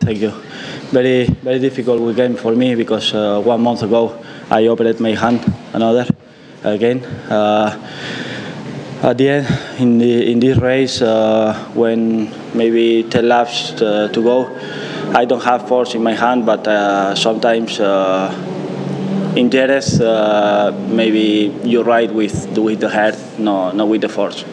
Thank you. Very, very difficult game for me because uh, one month ago I operated my hand, another again. Uh, at the end, in the in this race, uh, when maybe 10 laps uh, to go, I don't have force in my hand, but uh, sometimes. Uh, in Jerez, uh, maybe you ride with with the head, no, not with the force.